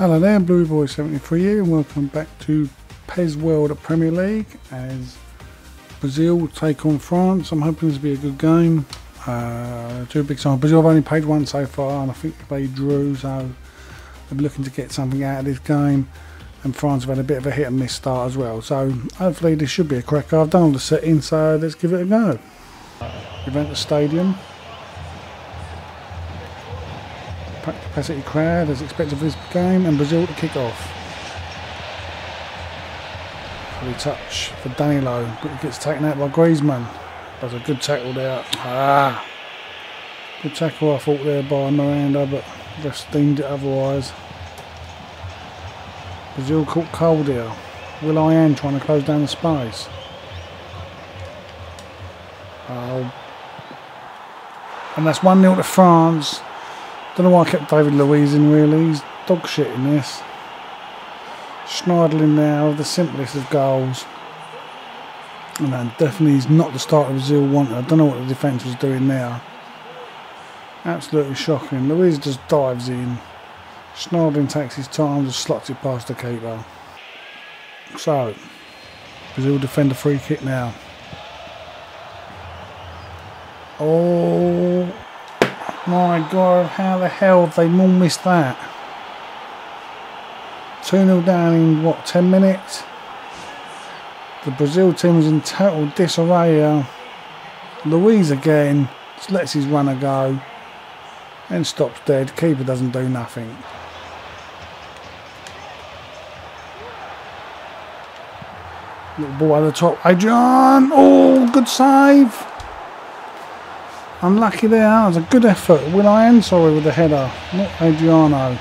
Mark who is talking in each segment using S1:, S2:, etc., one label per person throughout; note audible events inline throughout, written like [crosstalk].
S1: Hello there, Blue Boy 73 here, and welcome back to PES World Premier League as Brazil take on France. I'm hoping this will be a good game. Uh, two big signs. Brazil have only played one so far, and I think they drew, so they're looking to get something out of this game. And France have had a bit of a hit and miss start as well, so hopefully this should be a cracker. I've done all the settings, so let's give it a go. Juventus Stadium. Capacity crowd as expected for this game and Brazil to kick off. Early touch for Danilo, but gets taken out by Griezmann. Does a good tackle there. Ah, good tackle I thought there by Miranda, but just deemed it otherwise. Brazil caught cold here. Willian trying to close down the space. Oh. And that's 1 0 to France. Don't know why I kept David Luiz in really. He's dog shit in this. Schneiderlin now, the simplest of goals. And then definitely he's not the starter Brazil wanted. I don't know what the defence was doing now. Absolutely shocking. Luiz just dives in. Schneiderlin takes his time, just slots it past the keeper. So, Brazil defend a free kick now. Oh, my god, how the hell have they all missed that? 2 0 down in what, 10 minutes? The Brazil team is in total disarray here. Luiz again just lets his runner go and stops dead. Keeper doesn't do nothing. Little ball at the top. Adrian! Oh, good save! Unlucky there. That was a good effort. Willian sorry with the header, not Adriano.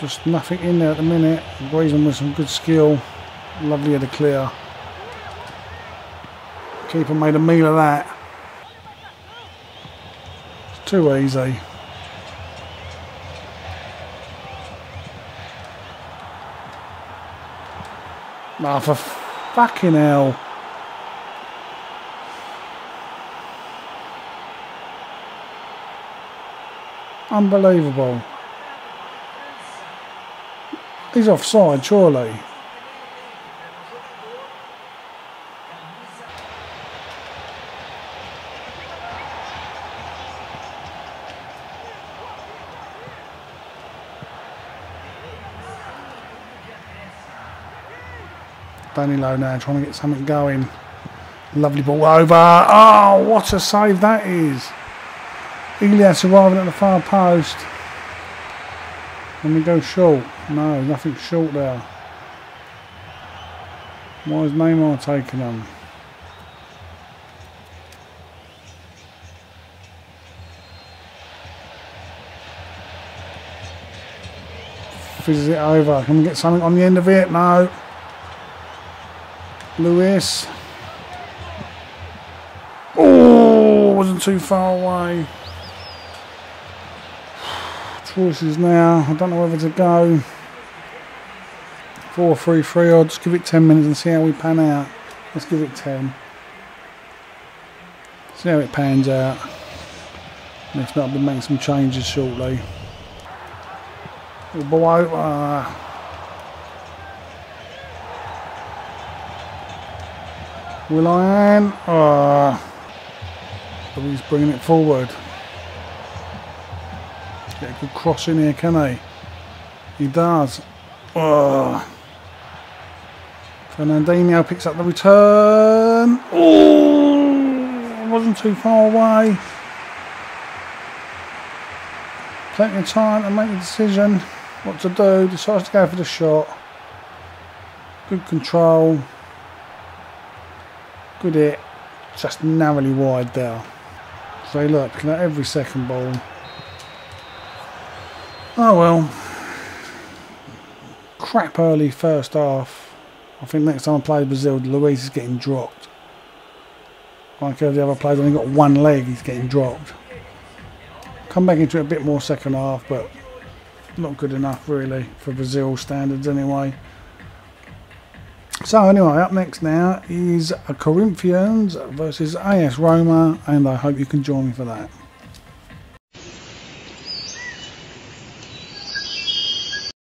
S1: Just nothing in there at the minute. Griezmann with some good skill. Lovely header clear. Keeper made a meal of that. It's too easy. Oh, for fucking hell. Unbelievable. He's offside, surely. Danilo now trying to get something going. Lovely ball over. Oh, what a save that is. Elias arriving at the far post. Let me go short. No, nothing short there. Why is Neymar taking them? Fizzes it over. Can we get something on the end of it? No. Luiz. Oh, wasn't too far away. [sighs] Choices now. I don't know whether to go. 4 3 3. I'll just give it 10 minutes and see how we pan out. Let's give it 10. See how it pans out. And if not, I'll be making some changes shortly. Boy, uh, Willian? Oh, ah. but he's bringing it forward. Get a good cross in here, can he? He does. Oh. Fernandinho picks up the return. Oh, wasn't too far away. Plenty of time to make a decision what to do. Decides to go for the shot. Good control. Good hit. Just narrowly wide there. So look, every second ball. Oh well. Crap early first half. I think next time I play Brazil, Luiz is getting dropped. Like the other players only got one leg, he's getting dropped. Come back into it a bit more second half, but not good enough really for Brazil standards anyway. So anyway, up next now is Corinthians versus AS Roma, and I hope you can join me for that.